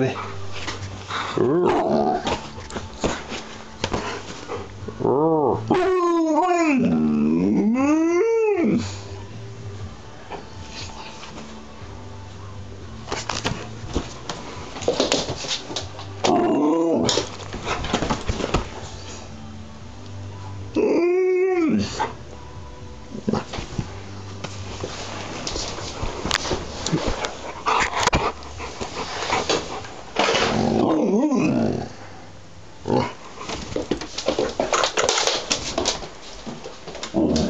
ですね。う Hold on.